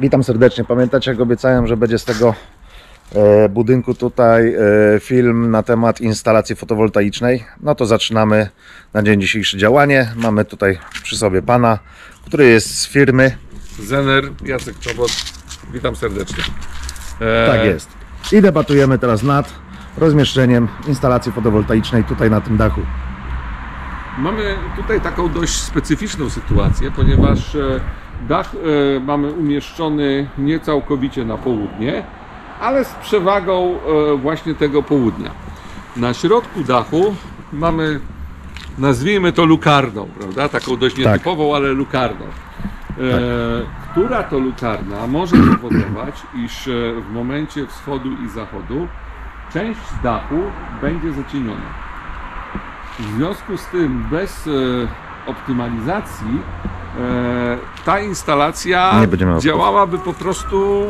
Witam serdecznie. Pamiętacie, jak obiecałem, że będzie z tego e, budynku tutaj e, film na temat instalacji fotowoltaicznej? No to zaczynamy na dzień dzisiejszy działanie. Mamy tutaj przy sobie pana, który jest z firmy. Zener, Jacek Czobot, witam serdecznie. E, Tak jest. I debatujemy teraz nad rozmieszczeniem instalacji fotowoltaicznej tutaj na tym dachu. Mamy tutaj taką dość specyficzną sytuację, ponieważ e, dach e, mamy umieszczony nie całkowicie na południe, ale z przewagą e, właśnie tego południa. Na środku dachu mamy, nazwijmy to lukarną, prawda? Taką dość nietypową, ale lukarną. E, Która to lukarna może powodować, iż w momencie wschodu i zachodu część dachu będzie zacieniona. W związku z tym, bez e, optymalizacji, e, ta instalacja działałaby po prostu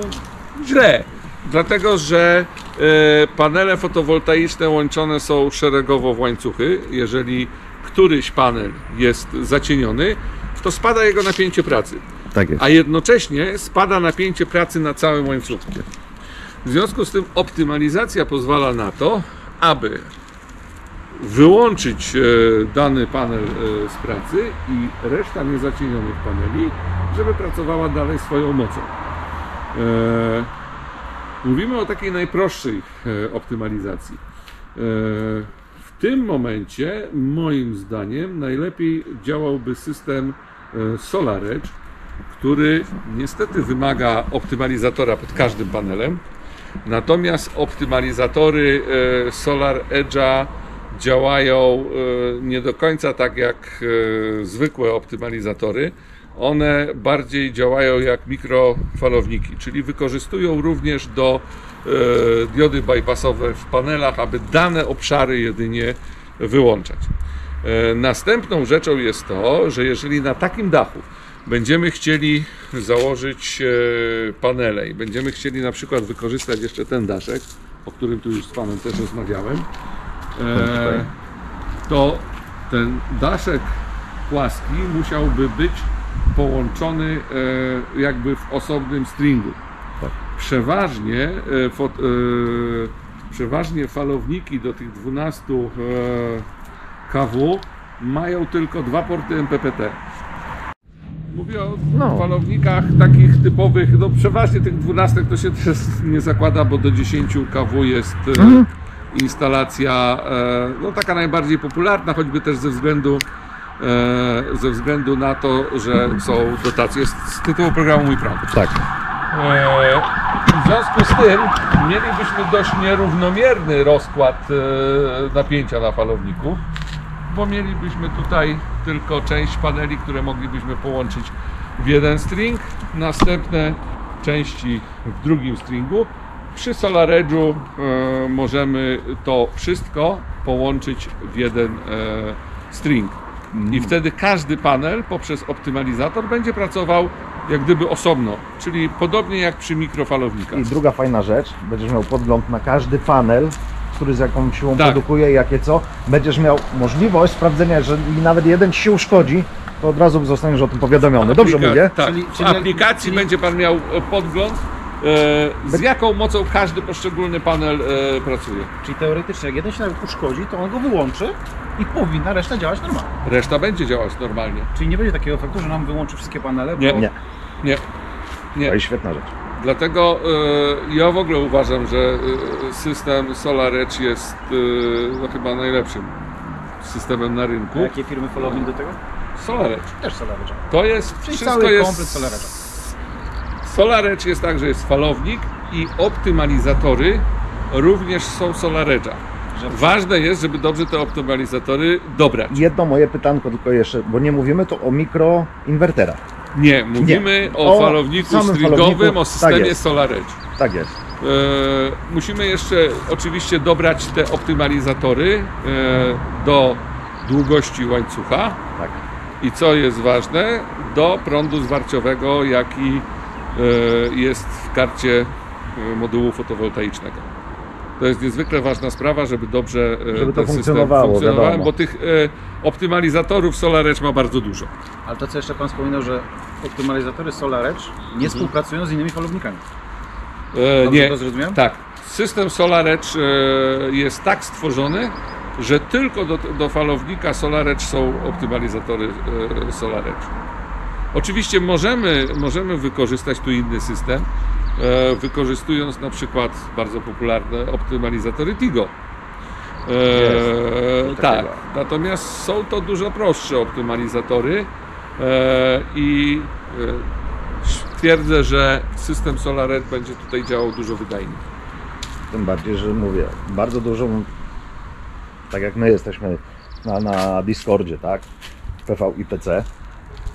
źle. Dlatego, że e, panele fotowoltaiczne łączone są szeregowo w łańcuchy. Jeżeli któryś panel jest zacieniony, to spada jego napięcie pracy Tak jest. a jednocześnie spada napięcie pracy na całym łańcuchu. W związku z tym optymalizacja pozwala na to, aby wyłączyć e, dany panel e, z pracy i reszta niezacienionych paneli, żeby pracowała dalej swoją mocą. E, Mówimy o takiej najprostszej optymalizacji. W tym momencie, moim zdaniem, najlepiej działałby system SolarEdge, który niestety wymaga optymalizatora pod każdym panelem. Natomiast optymalizatory Solar Edge'a działają e, nie do końca tak jak e, zwykłe optymalizatory. One bardziej działają jak mikrofalowniki, czyli wykorzystują również do e, diody bypassowe w panelach, aby dane obszary jedynie wyłączać. Następną rzeczą jest to, że jeżeli na takim dachu będziemy chcieli założyć panele i będziemy chcieli na przykład wykorzystać jeszcze ten daszek, o którym tu już z Panem też rozmawiałem, e, to ten daszek płaski musiałby być połączony e, jakby w osobnym stringu. Tak. Przeważnie, e, fot, e, przeważnie falowniki do tych 12 e, kW mają tylko dwa porty MPPT. Mówię o No. falownikach takich typowych, no przeważnie tych 12 to się też nie zakłada, bo do 10 kW jest Mhm. Instalacja e, no taka najbardziej popularna, choćby też ze względu e, ze względu na to, że są dotacje z, z tytułu programu Mój Prąd. Tak. E, W związku z tym mielibyśmy dość nierównomierny rozkład napięcia na falowniku, bo mielibyśmy tutaj tylko część paneli, które moglibyśmy połączyć w jeden string, następne części w drugim stringu. Przy SolarEdge'u e, możemy to wszystko połączyć w jeden e, string. I wtedy każdy panel poprzez optymalizator będzie pracował jak gdyby osobno, czyli podobnie jak przy mikrofalownikach. I druga fajna rzecz, będziesz miał podgląd na każdy panel, który z jaką siłą Tak. produkuje, jakie co. Będziesz miał możliwość sprawdzenia, jeżeli nawet jeden ci się uszkodzi, to od razu zostaniesz o tym powiadomiony. Dobrze Aplika- mówię? Tak. Czyli- w czyli aplikacji czyli- będzie Pan miał e, podgląd, z jaką mocą każdy poszczególny panel e, pracuje. Czyli teoretycznie, jak jeden się nawet uszkodzi, to on go wyłączy i powinna reszta działać normalnie. Reszta będzie działać normalnie. Czyli nie będzie takiego efektu, że nam wyłączy wszystkie panele, bo Nie. Nie. Nie. To jest świetna rzecz. Dlatego e, ja w ogóle uważam, że e, system SolarEdge jest e, no, chyba najlepszym systemem na A rynku. jakie firmy following do tego? SolarEdge. Też SolarEdge. To jest Czyli wszystko cały jest komplet SolarEdge'a. SolarEdge jest tak, że jest falownik i optymalizatory również są SolarEdge'a. Że- Ważne jest, żeby dobrze te optymalizatory dobrać. Jedno moje pytanko tylko jeszcze, bo nie mówimy tu o mikroinwerterach. Nie, mówimy o, O falowniku stringowym, falowniku, o systemie tak jest. SolarEdge. Tak jest. E, musimy jeszcze oczywiście dobrać te optymalizatory e, do długości łańcucha Tak. i co jest ważne, do prądu zwarciowego, jaki jest w karcie e, modułu fotowoltaicznego. To jest niezwykle ważna sprawa, żeby dobrze e, Żeby to ten system funkcjonowało, funkcjonował, bo tych e, optymalizatorów SolarEdge ma bardzo dużo. Ale to co jeszcze Pan wspominał, że optymalizatory SolarEdge Mhm. nie współpracują z innymi falownikami. E, Dobrze nie, to zrozumiałem? tak. System SolarEdge e, jest tak stworzony, że tylko do, do falownika SolarEdge są optymalizatory e, SolarEdge. Oczywiście możemy, możemy wykorzystać tu inny system, e, wykorzystując na przykład bardzo popularne optymalizatory Tigo. E, Jest. tak, natomiast są to dużo prostsze optymalizatory e, i twierdzę, że system SolarEdge będzie tutaj działał dużo wydajniej. Tym bardziej, że mówię, bardzo dużo, tak jak my jesteśmy na, na Discordzie, tak? PV i PC.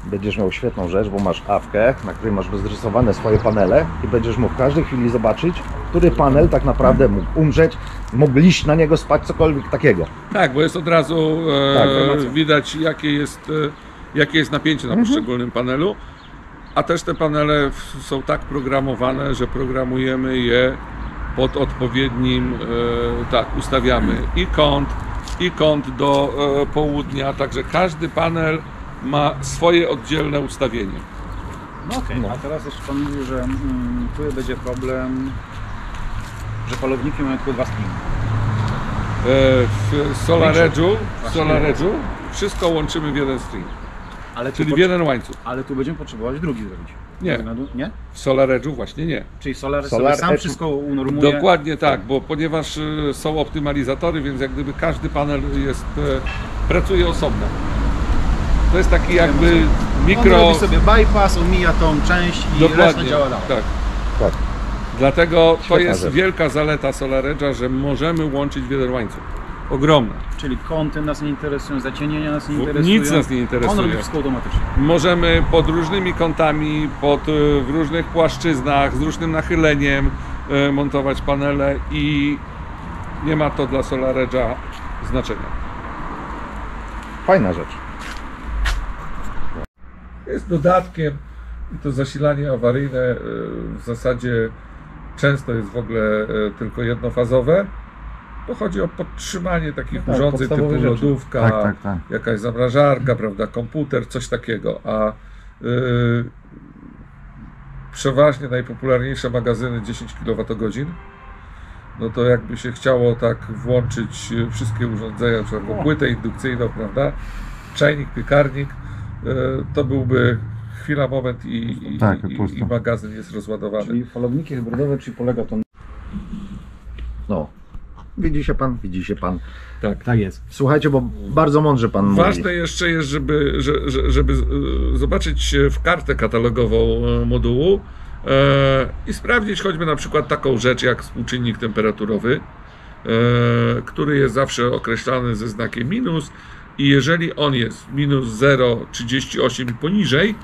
Będziesz miał świetną rzecz, bo masz awkę, na której masz rozrysowane swoje panele i będziesz mógł w każdej chwili zobaczyć, który panel tak naprawdę mógł umrzeć, mógł liść na niego spać, cokolwiek takiego. Tak, bo jest od razu Tak, e, informacja. widać jakie jest, e, jakie jest napięcie na poszczególnym panelu, a też te panele są tak programowane, że programujemy je pod odpowiednim, e, tak, ustawiamy i kąt, i kąt do e, południa, także każdy panel ma swoje oddzielne ustawienie. No okej, a teraz jeszcze Pan mówił, że mm, tu będzie problem, że falowniki mają tylko dwa spiny. E, W SolarEdge'u, w. SolarEdge'u wszystko łączymy w jeden string, Ale czyli w jeden łańcuch. ale tu będziemy potrzebować drugi zrobić. Nie. Nie? W SolarEdge'u właśnie nie. Czyli Solar, Solar sam Edge- wszystko unormuje. Dokładnie tak, bo ponieważ y, są optymalizatory, więc jak gdyby każdy panel jest, e, pracuje osobno. To jest taki jakby On mikro... robi sobie bypass, omija tą część i reszta Dokładnie, działa dalej. tak. Tak. Dlatego to Świetna jest rzecz. wielka zaleta SolarEdge'a, że możemy łączyć w jeden łańcuch. Ogromna. Czyli kąty nas nie interesują, zacienienia nas nie interesują. nic nas nie interesuje. On robi wszystko automatycznie. Możemy pod różnymi kątami, pod, y, w różnych płaszczyznach, z różnym nachyleniem y, montować panele i nie ma to dla SolarEdge'a znaczenia. Fajna rzecz. Jest dodatkiem i to zasilanie awaryjne e, w zasadzie często jest w ogóle e, tylko jednofazowe. To chodzi o podtrzymanie takich No tak, urządzeń typu rzeczy. lodówka, Tak, tak, tak. jakaś zamrażarka, prawda, komputer, coś takiego, a y, przeważnie najpopularniejsze magazyny 10 kWh, no to jakby się chciało tak włączyć y, wszystkie urządzenia, na przykład płytę indukcyjną, prawda, czajnik, piekarnik, y, to byłby chwila, moment i, i, Tak, i, i magazyn jest rozładowany. Czyli falowniki hybrydowe, czyli polega to... No. Widzi się pan, widzi się pan. Tak. Tak jest. Słuchajcie, bo bardzo mądrze pan mówi. Ważne jeszcze jest, żeby, że- że- żeby e, zobaczyć w kartę katalogową e, modułu e, i sprawdzić choćby na przykład taką rzecz jak współczynnik temperaturowy, e, który jest zawsze określany ze znakiem minus i jeżeli on jest minus 0,38 i poniżej,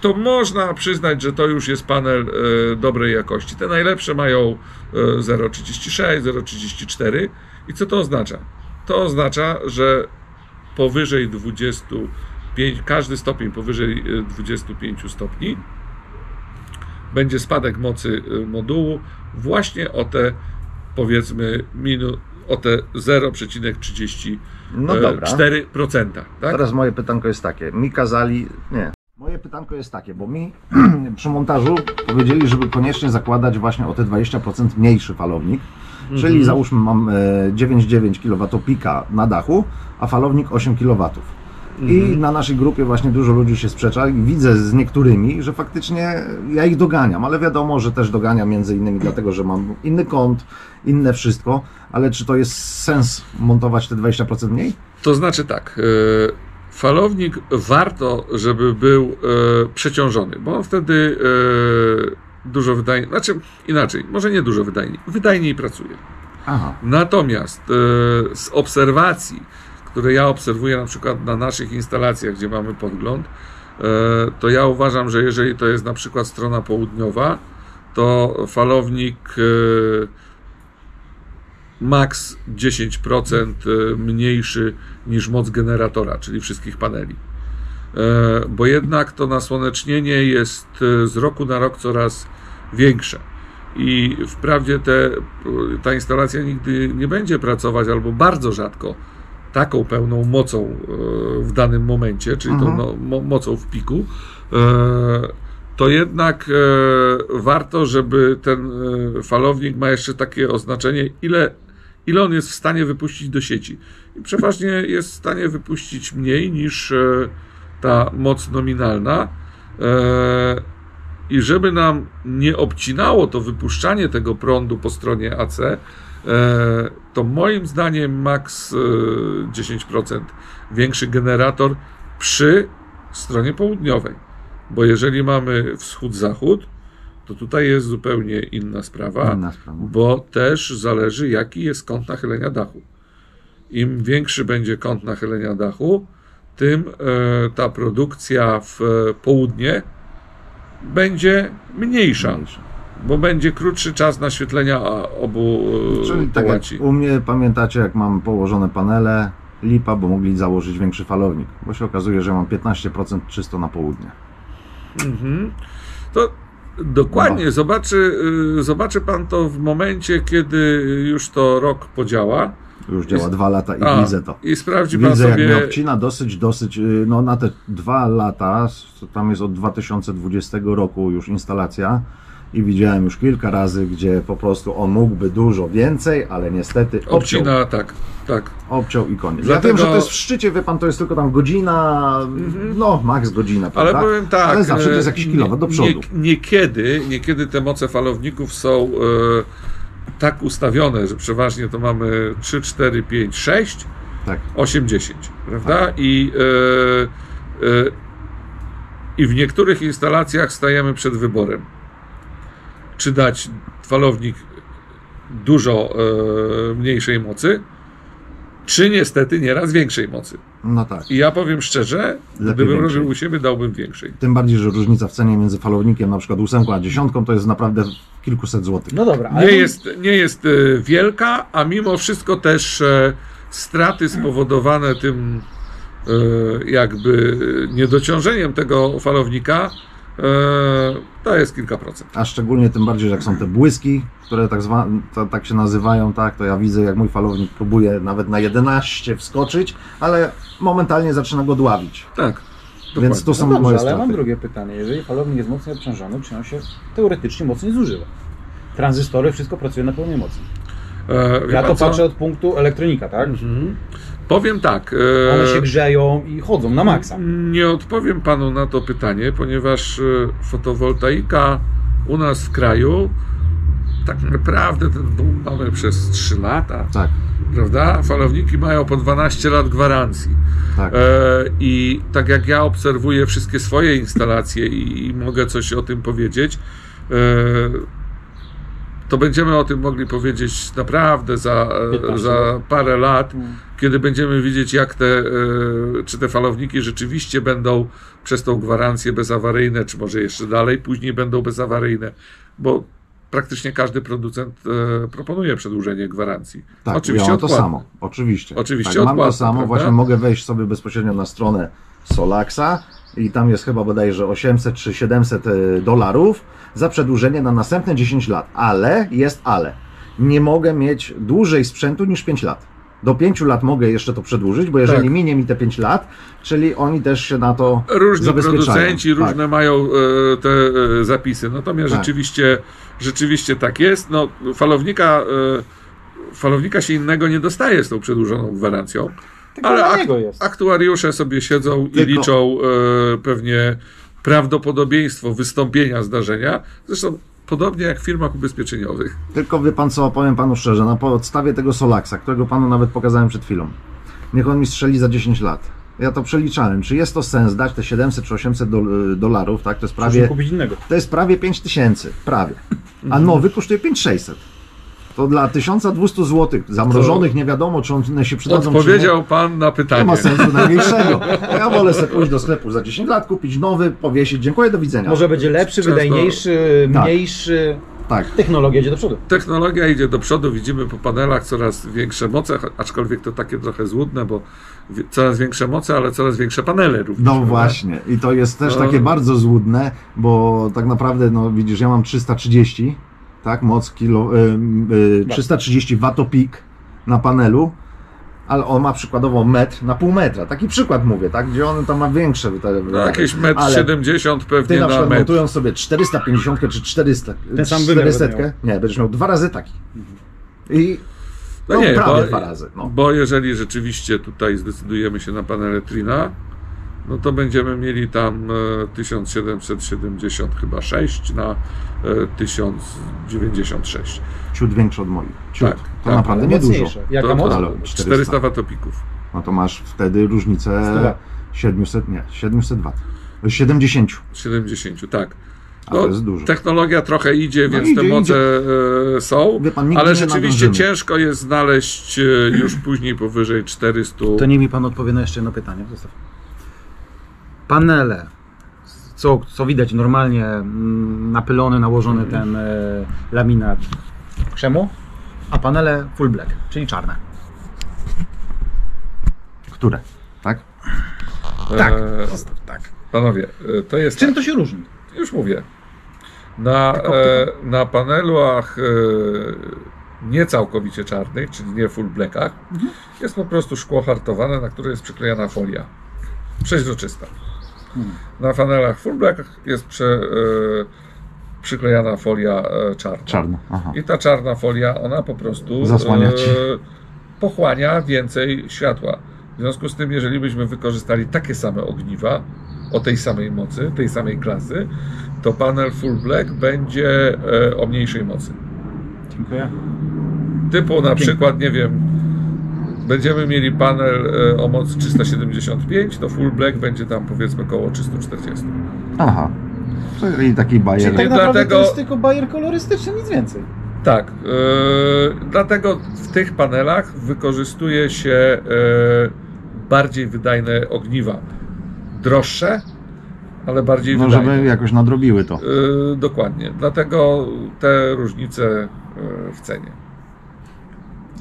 to można przyznać, że to już jest panel e, dobrej jakości. Te najlepsze mają e, 0,36, 0,34 i co to oznacza? To oznacza, że powyżej 25, każdy stopień powyżej e, 25 stopni będzie spadek mocy e, modułu właśnie o te powiedzmy minu, o te 0,34%. No dobra. Tak? Teraz moje pytanko jest takie. Mi kazali. Nie. Moje pytanko jest takie, bo mi przy montażu powiedzieli, żeby koniecznie zakładać właśnie o te 20% mniejszy falownik. Mhm. Czyli załóżmy mam e, 9,9 kW pika na dachu, a falownik 8 kW. I Mhm. na naszej grupie właśnie dużo ludzi się sprzecza i widzę z niektórymi, że faktycznie ja ich doganiam, ale wiadomo, że też doganiam między innymi dlatego, że mam inny kąt, inne wszystko, ale czy to jest sens montować te 20% mniej? To znaczy tak, e, falownik warto, żeby był e, przeciążony, bo on wtedy e, dużo wydajniej, znaczy inaczej, może nie dużo wydajniej, wydajniej pracuje. Aha. Natomiast e, z obserwacji, które ja obserwuję na przykład na naszych instalacjach, gdzie mamy podgląd, e, to ja uważam, że jeżeli to jest na przykład strona południowa, to falownik e, maks 10% mniejszy niż moc generatora, czyli wszystkich paneli. E, Bo jednak to nasłonecznienie jest e, z roku na rok coraz większe. i wprawdzie te, ta instalacja nigdy nie będzie pracować albo bardzo rzadko taką pełną mocą e, w danym momencie, czyli tą Mhm. no, mo, mocą w piku, e, to jednak e, warto, żeby ten falownik ma jeszcze takie oznaczenie, ile, ile on jest w stanie wypuścić do sieci. I przeważnie jest w stanie wypuścić mniej niż ta moc nominalna. I żeby nam nie obcinało to wypuszczanie tego prądu po stronie AC, to moim zdaniem maks e, 10% większy generator przy stronie południowej. Bo jeżeli mamy wschód-zachód, to tutaj jest zupełnie inna sprawa, Inna sprawa. bo też zależy, jaki jest kąt nachylenia dachu. Im większy będzie kąt nachylenia dachu, tym e, ta produkcja w e, południe będzie mniejsza, Mniejsza. Bo będzie krótszy czas naświetlenia obu e, Czyli tak jak połaci. u mnie, pamiętacie, jak mam położone panele, lipa, bo mogli założyć większy falownik, bo się okazuje, że mam 15% czysto na południe. Mhm. To dokładnie, No. zobaczy, y, zobaczy pan to w momencie, kiedy już to rok podziała. Już działa dwa lata i A, widzę to. I sprawdzi pan Widzę, jak mnie sobie. obcina dosyć, dosyć, y, no na te dwa lata, tam jest od 2020 roku już instalacja i widziałem już kilka razy, gdzie po prostu on mógłby dużo więcej, ale niestety obciął, Obcina, tak, tak. obciął i koniec. Dlatego- Ja wiem, że to jest w szczycie, wie pan, to jest tylko tam godzina, no max godzina, Mhm. Ale prawda? powiem tak. Ale zawsze to jest e, jakiś kilowat do przodu. Nie, niekiedy, niekiedy te moce falowników są e, tak ustawione, że przeważnie to mamy 3, 4, 5, 6, Tak. 8, 10, prawda? I, e, e, I w niektórych instalacjach stajemy przed wyborem. Czy dać falownik dużo e, mniejszej mocy, czy niestety nieraz większej mocy. No tak. I ja powiem szczerze, Lepiej gdybym większej. robił u siebie, dałbym większej. Tym bardziej, że różnica w cenie między falownikiem na przykład ósemką a dziesiątką to jest naprawdę kilkuset złotych. No dobra, ale Nie jest, nie jest e, wielka, a mimo wszystko też e, straty spowodowane tym e, jakby niedociążeniem tego falownika to jest kilka procent. A szczególnie tym bardziej, że jak są te błyski, które tak, zwa, to, tak się nazywają, tak, to ja widzę, jak mój falownik próbuje nawet na 11 wskoczyć, ale momentalnie zaczyna go dławić. Tak. Więc to no są dobrze, moje ale ja mam straty. drugie pytanie. Jeżeli falownik jest mocniej obciążony, czy on się teoretycznie mocniej zużywa? Tranzystory, wszystko pracuje na pełnej mocy. E, Ja to co? patrzę od punktu elektronika, tak? Mhm. Powiem tak. e, One się grzeją i chodzą na maksa. Nie odpowiem panu na to pytanie, ponieważ e, fotowoltaika u nas w kraju tak naprawdę ten boom mamy przez 3 lata, Tak, prawda? Falowniki mają po 12 lat gwarancji. tak. E, I tak jak ja obserwuję wszystkie swoje instalacje i, i mogę coś o tym powiedzieć, e, to będziemy o tym mogli powiedzieć naprawdę za, 15 za parę lat, Mm. kiedy będziemy widzieć, jak te, e, czy te falowniki rzeczywiście będą przez tą gwarancję bezawaryjne, czy może jeszcze dalej, później będą bezawaryjne, bo praktycznie każdy producent e, proponuje przedłużenie gwarancji. Tak, Oczywiście ja to odpłatne. samo. Oczywiście. Oczywiście tak, mam to odpłatne, samo. prawda? Właśnie mogę wejść sobie bezpośrednio na stronę Solaxa i tam jest chyba bodajże 800 czy 700 e, dolarów za przedłużenie na następne 10 lat. Ale jest ale. Nie mogę mieć dłużej sprzętu niż 5 lat. Do 5 lat mogę jeszcze to przedłużyć, bo jeżeli Tak. minie mi te 5 lat, czyli oni też się na to Różni zabezpieczają. producenci, Tak. różne mają e, te e, zapisy. Natomiast Tak. rzeczywiście, rzeczywiście tak jest. No, falownika, falownika się innego nie dostaje z tą przedłużoną gwarancją. Tylko Ale dla ak- niego jest. aktuariusze sobie siedzą i Tylko- liczą e, pewnie prawdopodobieństwo wystąpienia zdarzenia. Zresztą podobnie jak w firmach ubezpieczeniowych. Tylko wie pan co, powiem panu szczerze, na podstawie tego Solaxa, którego panu nawet pokazałem przed chwilą, niech on mi strzeli za 10 lat. Ja to przeliczałem. Czy jest to sens dać te 700 czy 800 dol- dolarów, tak? To jest prawie, kupić innego. to jest prawie 5000, prawie. A nowy kosztuje 5600. To dla 1200 zł zamrożonych nie wiadomo, czy one się przydadzą, Odpowiedział pan na pytanie. Nie ma sensu najmniejszego. Ja wolę sobie pójść do sklepu za 10 lat, kupić nowy, powiesić. Dziękuję, do widzenia. Może będzie lepszy, Często- wydajniejszy, Tak. mniejszy. Tak. Technologia idzie do przodu. Technologia idzie do przodu, widzimy po panelach coraz większe moce, aczkolwiek to takie trochę złudne, bo coraz większe moce, ale coraz większe panele również. No właśnie, i to jest też No. takie bardzo złudne, bo tak naprawdę, no widzisz, ja mam 330 tak, moc kilo, y, y, 330 watopik na panelu, ale on ma przykładowo metr na pół metra. Taki przykład mówię, tak, gdzie on tam ma większe. Te, No, jakieś metr ale 70 Ty pewnie na na przykład metr. montując sobie 450 czy 400, Ten sam wymiar 400, będę miał. nie, będziesz miał dwa razy taki. I No no, nie, prawie bo, dwa razy. No. bo jeżeli rzeczywiście tutaj zdecydujemy się na panele Trina, no to będziemy mieli tam e, 1770 chyba 6 na e, 1096. Ciut większy od moich. Ciut. Tak, to tak, naprawdę niedużo. Jaka To- moc? Ale 400 400. watopików. No to masz wtedy różnicę 100 wat. 700, nie, 700 W. 70. 70, tak. A to jest dużo. Technologia trochę idzie, No więc idzie, te moce idzie. e, są, pan, ale rzeczywiście nadążymy. ciężko jest znaleźć e, już później powyżej 400. To nie mi pan odpowie na jeszcze jedno pytanie. Zostaw. Panele. Co, co widać normalnie, mm, napylony, nałożony ten e, laminat krzemu, a panele full black, czyli czarne. Które? Tak? Tak, E, zostaw, tak. panowie, e, to jest Czym to się różni? Już mówię. Na, Tak, e, na panelach e, nie całkowicie czarnych, czyli nie full blackach, Mhm. jest po prostu szkło hartowane, na które jest przyklejana folia przeźroczysta. Hmm. Na panelach full blackach jest prze, e, przyklejana folia e, czarna. Czarne. Aha. I ta czarna folia, ona po prostu Zasłania ci. pochłania więcej światła. W związku z tym, jeżeli byśmy wykorzystali takie same ogniwa o tej samej mocy, tej samej klasy, to panel full black będzie o mniejszej mocy. Dziękuję. Typu na Pięknie. przykład, nie wiem, będziemy mieli panel e, o mocy 375, to full black będzie tam powiedzmy około 340. Aha. Czyli taki bajer. Czyli Tak naprawdę dlatego- to jest tylko bajer kolorystyczny, nic więcej. Tak, e, dlatego w tych panelach wykorzystuje się e, bardziej wydajne ogniwa. Droższe, ale bardziej No, wydajne. żeby jakoś nadrobiły to. E, dokładnie. Dlatego te różnice w cenie.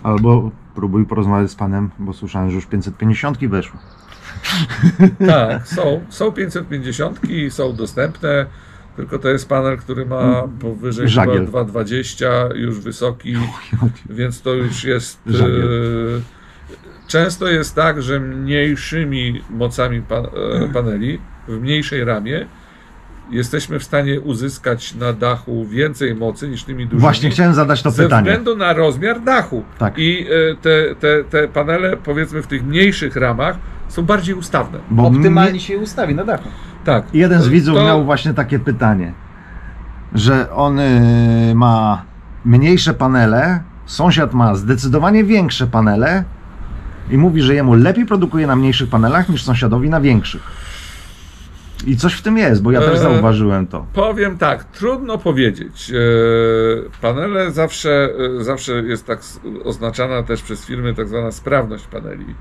Albo próbuj porozmawiać z panem, bo słyszałem, że już 550 weszło. Tak, są, są 550, są dostępne. Tylko to jest panel, który ma powyżej Mm. Żagiel. chyba 2,20, już wysoki. więc to już jest. E, Żagiel. często jest tak, że mniejszymi mocami e, paneli, w mniejszej ramie, jesteśmy w stanie uzyskać na dachu więcej mocy niż tymi dużymi. Właśnie chciałem zadać to ze pytanie. względu na rozmiar dachu. Tak. I e, te, te, te panele, powiedzmy, w tych mniejszych ramach są bardziej ustawne. Bo Optymalnie się ustawi na dachu. Tak. jeden z widzów To- miał właśnie takie pytanie, że on y, ma mniejsze panele, sąsiad ma zdecydowanie większe panele i mówi, że jemu lepiej produkuje na mniejszych panelach niż sąsiadowi na większych. I coś w tym jest, bo ja też E, zauważyłem to. Powiem tak, trudno powiedzieć. E, Panele zawsze, e, zawsze jest tak oznaczana też przez firmy tak zwana sprawność paneli.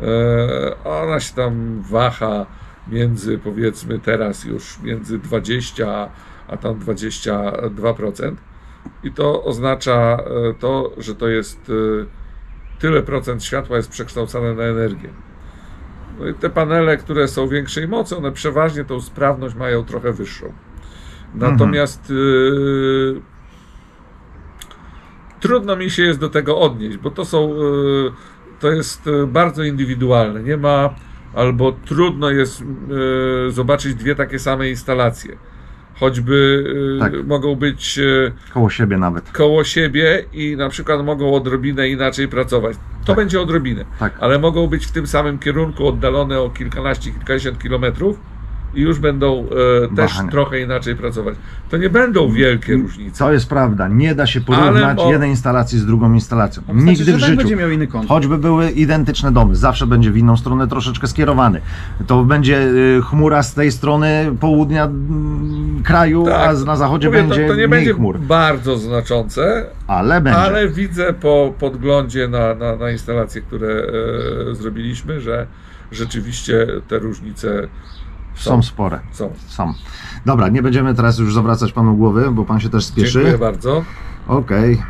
E, Ona się tam waha między powiedzmy teraz już między 20 a tam 22%. I to oznacza e, to, że to jest e, tyle procent światła jest przekształcane na energię. No te panele, które są większej mocy, one przeważnie tą sprawność mają trochę wyższą. Natomiast yy, trudno mi się jest do tego odnieść, bo to są, yy, to jest yy, bardzo indywidualne. Nie ma, albo trudno jest zobaczyć dwie takie same instalacje. Choćby Tak. mogą być Koło siebie nawet. koło siebie i na przykład mogą odrobinę inaczej pracować. To Tak. będzie odrobinę, Tak. ale mogą być w tym samym kierunku oddalone o kilkanaście, kilkadziesiąt kilometrów i już będą e, też Wahania. trochę inaczej pracować. To nie będą wielkie różnice. To jest prawda. Nie da się porównać mo- jednej instalacji z drugą instalacją. Wystarczy, Nigdy w tak życiu. będzie miał inny kąt. Choćby były identyczne domy, zawsze będzie w inną stronę troszeczkę skierowany. To będzie y, chmura z tej strony południa mm, kraju, a z- na zachodzie Tak. Mówię, będzie to, to nie mniej będzie chmur. bardzo znaczące, Ale będzie. ale widzę po podglądzie na, na, na instalacje, które e, zrobiliśmy, że rzeczywiście te różnice Są spore. są. Są. Dobra, nie będziemy teraz już zawracać panu głowy, bo pan się też spieszy. Dziękuję bardzo. Okej.